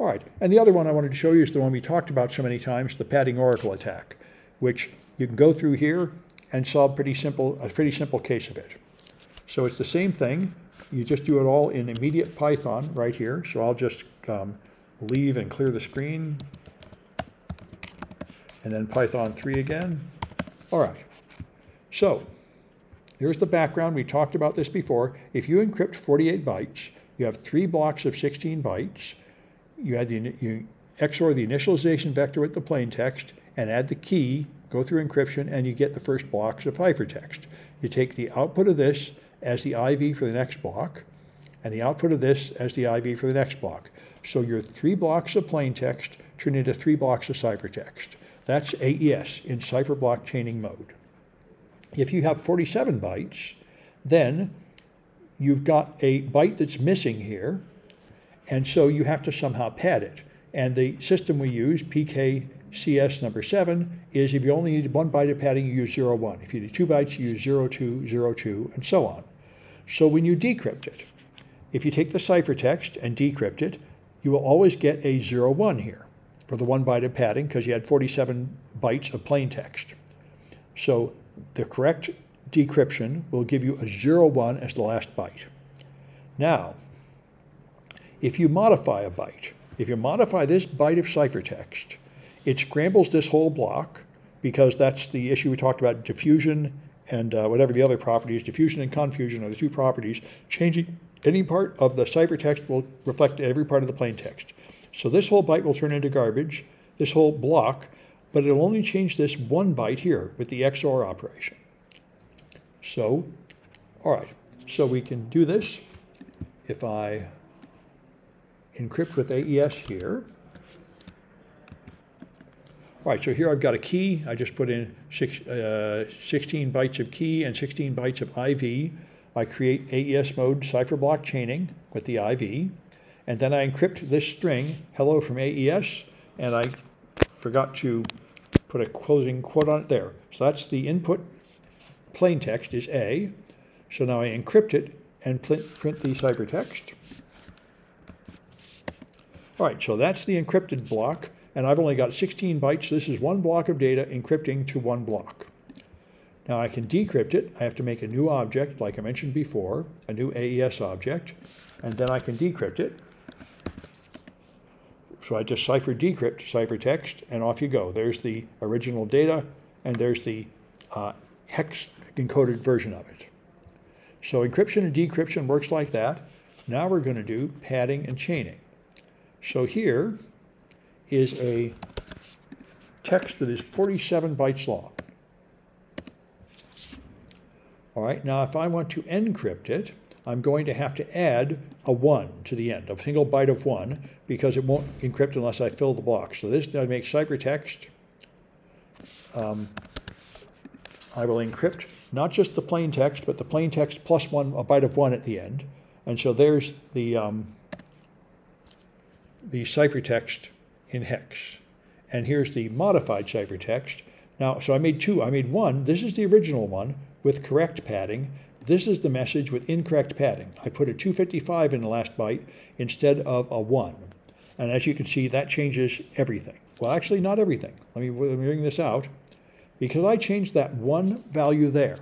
All right, and the other one I wanted to show you is the one we talked about so many times, the padding oracle attack, which you can go through here and solve pretty simple, a pretty simple case of it. So it's the same thing. You just do it all in immediate Python right here. So I'll just um, leave and clear the screen. And then Python 3 again. All right. So here's the background. We talked about this before. If you encrypt 48 bytes, you have three blocks of 16 bytes. You add the you XOR the initialization vector with the plain text and add the key, go through encryption, and you get the first blocks of ciphertext. You take the output of this as the IV for the next block, and the output of this as the IV for the next block. So your three blocks of plain text turn into three blocks of ciphertext. That's AES in cipher block chaining mode. If you have 47 bytes, then you've got a byte that's missing here, and so you have to somehow pad it. And the system we use, PKCS number seven, is if you only need one byte of padding, you use 01. If you need two bytes, you use 02, 02, and so on. So when you decrypt it, if you take the ciphertext and decrypt it, you will always get a 01 here for the one byte of padding because you had 47 bytes of plain text. So the correct decryption will give you a 01 as the last byte. Now, if you modify a byte, if you modify this byte of ciphertext, it scrambles this whole block because that's the issue we talked about, diffusion and uh, whatever the other properties, diffusion and confusion are the two properties. Changing any part of the ciphertext will reflect every part of the plain text. So this whole byte will turn into garbage, this whole block, but it'll only change this one byte here with the XOR operation. So, all right, so we can do this. If I encrypt with AES here, all right, so here I've got a key. I just put in six, uh, 16 bytes of key and 16 bytes of IV. I create AES mode cipher block chaining with the IV. And then I encrypt this string, hello from AES, and I forgot to put a closing quote on it there. So that's the input plain text is A. So now I encrypt it and print the ciphertext. All right, so that's the encrypted block and I've only got 16 bytes. This is one block of data encrypting to one block. Now I can decrypt it. I have to make a new object, like I mentioned before, a new AES object, and then I can decrypt it. So I just cipher decrypt ciphertext, and off you go. There's the original data, and there's the uh, hex encoded version of it. So encryption and decryption works like that. Now we're going to do padding and chaining. So here, is a text that is 47 bytes long. All right, now if I want to encrypt it, I'm going to have to add a 1 to the end, a single byte of 1, because it won't encrypt unless I fill the block. So this I make ciphertext. Um, I will encrypt not just the plain text, but the plain text plus one, a byte of 1 at the end. And so there's the, um, the ciphertext in hex. And here's the modified ciphertext. Now, so I made two. I made one. This is the original one with correct padding. This is the message with incorrect padding. I put a 255 in the last byte instead of a 1. And as you can see, that changes everything. Well, actually, not everything. Let me, let me bring this out. Because I changed that one value there,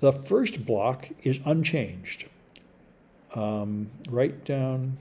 the first block is unchanged. Um, write down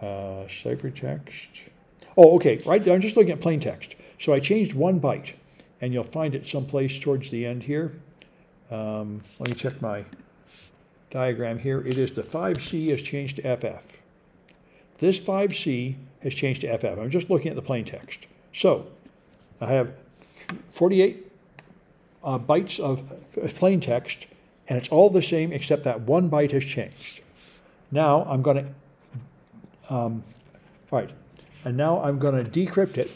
uh, ciphertext. Oh, okay, right, I'm just looking at plain text. So I changed one byte, and you'll find it someplace towards the end here. Um, let me check my diagram here. It is the 5C has changed to FF. This 5C has changed to FF. I'm just looking at the plain text. So I have 48 uh, bytes of plain text, and it's all the same except that one byte has changed. Now I'm going to um, right, and now I'm going to decrypt it,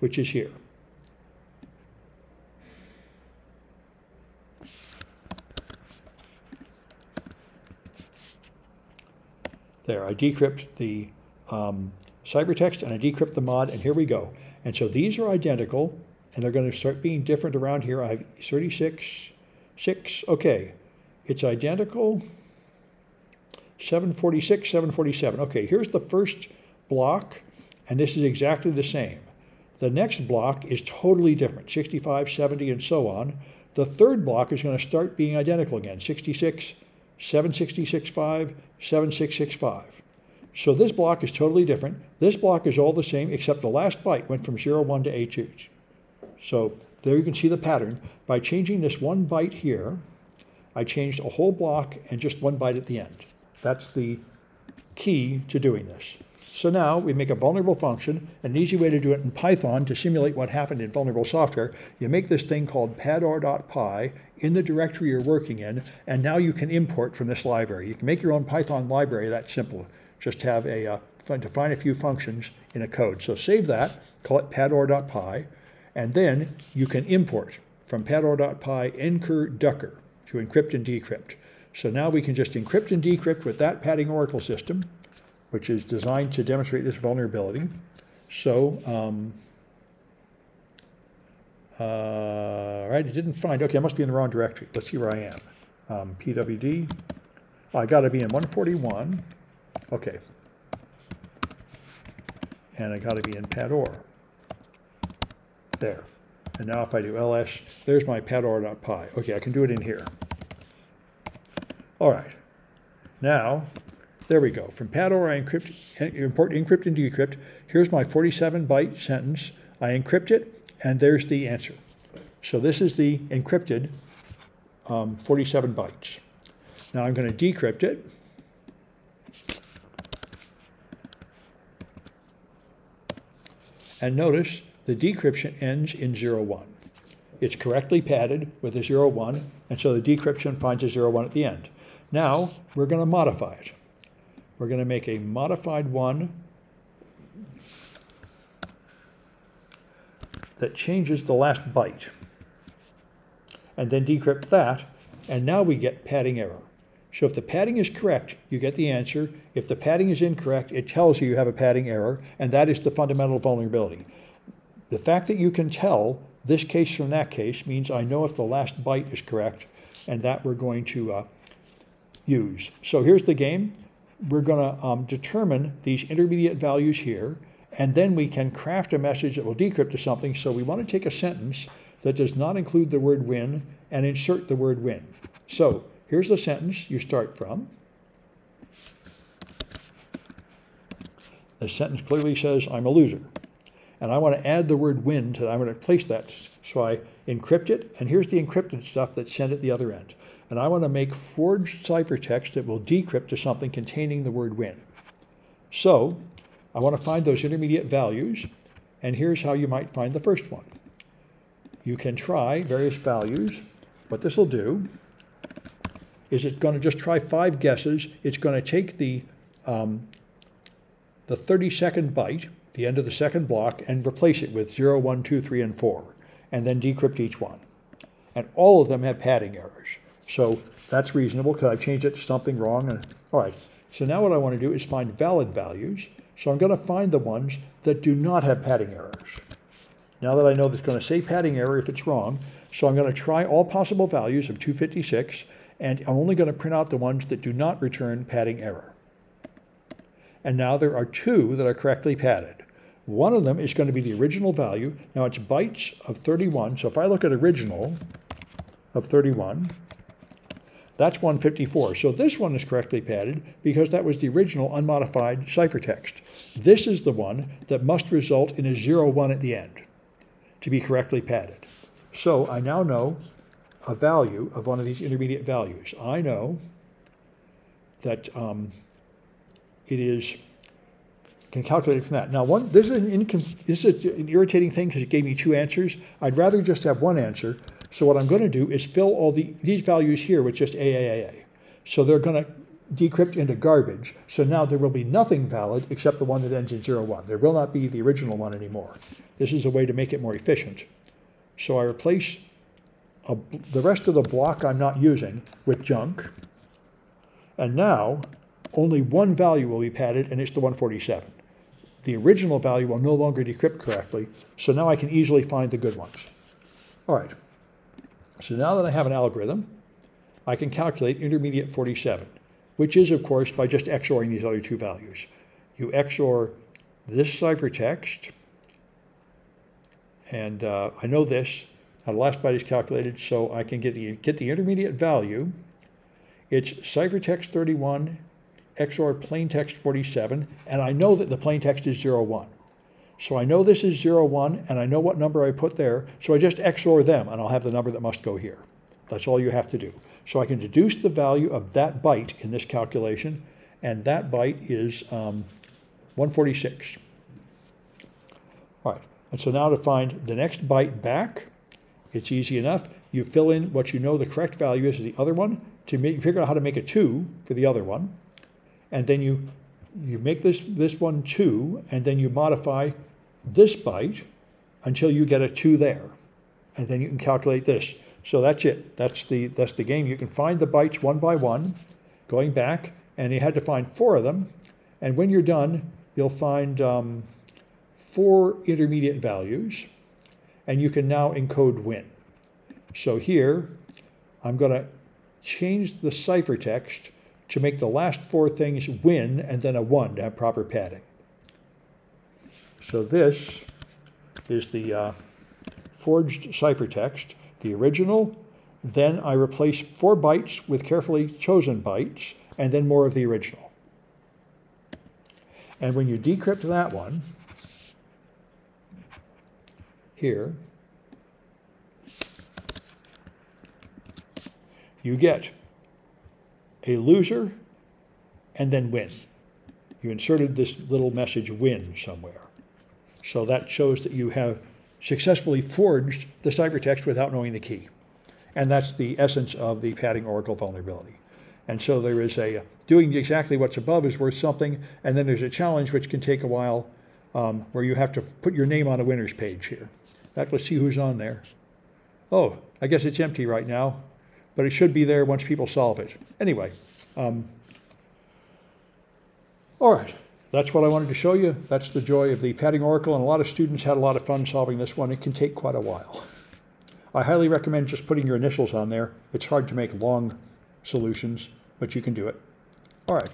which is here. There, I decrypt the um, ciphertext and I decrypt the mod, and here we go. And so these are identical, and they're going to start being different around here. I have 36, 6, okay. It's identical 746, 747. Okay, here's the first block, and this is exactly the same. The next block is totally different, 65, 70, and so on. The third block is going to start being identical again, 66, 766.5, 7665. So this block is totally different. This block is all the same, except the last byte went from 0, 1 to A2. So there you can see the pattern. By changing this one byte here, I changed a whole block and just one byte at the end. That's the key to doing this. So now we make a vulnerable function. An easy way to do it in Python to simulate what happened in vulnerable software, you make this thing called pador.py in the directory you're working in, and now you can import from this library. You can make your own Python library that simple. Just have a, uh, define a few functions in a code. So save that, call it pador.py, and then you can import from pador.py encrypt ducker to encrypt and decrypt. So now we can just encrypt and decrypt with that padding oracle system which is designed to demonstrate this vulnerability. So, um, uh, right, it didn't find, okay, I must be in the wrong directory. Let's see where I am. Um, PWD, I got to be in 141. Okay. And I got to be in Pador. There. And now if I do ls, there's my pador.py. Okay, I can do it in here. All right. Now, there we go. From Pador, I encrypt, import encrypt and decrypt. Here's my 47 byte sentence. I encrypt it, and there's the answer. So this is the encrypted um, 47 bytes. Now I'm going to decrypt it. And notice the decryption ends in 0, 1. It's correctly padded with a 0, 1, and so the decryption finds a 0, 1 at the end. Now we're going to modify it. We're going to make a modified one that changes the last byte and then decrypt that, and now we get padding error. So if the padding is correct, you get the answer. If the padding is incorrect, it tells you you have a padding error, and that is the fundamental vulnerability. The fact that you can tell this case from that case means I know if the last byte is correct, and that we're going to uh, use. So here's the game we're going to um, determine these intermediate values here, and then we can craft a message that will decrypt to something. So we want to take a sentence that does not include the word win and insert the word win. So here's the sentence you start from. The sentence clearly says, I'm a loser. And I want to add the word win to that. I'm going to place that. So I encrypt it, and here's the encrypted stuff that's sent at the other end and I want to make forged ciphertext that will decrypt to something containing the word win. So I want to find those intermediate values, and here's how you might find the first one. You can try various values. What this will do is it's going to just try five guesses. It's going to take the, um, the 32nd byte, the end of the second block, and replace it with 0, 1, 2, 3, and 4, and then decrypt each one. And all of them have padding errors. So that's reasonable because I've changed it to something wrong. And, all right, so now what I want to do is find valid values. So I'm going to find the ones that do not have padding errors. Now that I know that's going to say padding error if it's wrong, so I'm going to try all possible values of 256, and I'm only going to print out the ones that do not return padding error. And now there are two that are correctly padded. One of them is going to be the original value. Now it's bytes of 31, so if I look at original of 31, that's 154. So this one is correctly padded because that was the original unmodified ciphertext. This is the one that must result in a 0, 1 at the end to be correctly padded. So I now know a value of one of these intermediate values. I know that um, it is can calculate from that. Now, one this is an, this is an irritating thing because it gave me two answers. I'd rather just have one answer. So what I'm going to do is fill all the, these values here with just AAAA. So they're going to decrypt into garbage. So now there will be nothing valid except the one that ends in 01. There will not be the original one anymore. This is a way to make it more efficient. So I replace a, the rest of the block I'm not using with junk. And now only one value will be padded, and it's the 147. The original value will no longer decrypt correctly, so now I can easily find the good ones. All right. So now that I have an algorithm, I can calculate intermediate 47. which is, of course, by just XORing these other two values. You XOR this ciphertext, and uh, I know this, how the last byte is calculated, so I can get the, get the intermediate value. It's ciphertext 31, XOR plaintext 47, and I know that the plaintext is 01. So I know this is 01, and I know what number I put there, so I just XOR them, and I'll have the number that must go here. That's all you have to do. So I can deduce the value of that byte in this calculation, and that byte is um, 146. All right, and so now to find the next byte back, it's easy enough. You fill in what you know the correct value is of the other one to make, figure out how to make a 2 for the other one, and then you you make this this one 2, and then you modify this byte until you get a 2 there. And then you can calculate this. So that's it. That's the, that's the game. You can find the bytes one by one, going back, and you had to find four of them. And when you're done, you'll find um, four intermediate values, and you can now encode win. So here, I'm going to change the ciphertext to make the last four things win and then a one to have proper padding. So this is the uh, forged ciphertext, the original. Then I replace four bytes with carefully chosen bytes, and then more of the original. And when you decrypt that one, here, you get a loser and then win. You inserted this little message win somewhere. So that shows that you have successfully forged the ciphertext without knowing the key. And that's the essence of the padding oracle vulnerability. And so there is a doing exactly what's above is worth something, and then there's a challenge which can take a while um, where you have to put your name on a winner's page here. That let's see who's on there. Oh, I guess it's empty right now, but it should be there once people solve it. Anyway, um, all right. That's what I wanted to show you. That's the joy of the padding oracle, and a lot of students had a lot of fun solving this one. It can take quite a while. I highly recommend just putting your initials on there. It's hard to make long solutions, but you can do it. All right.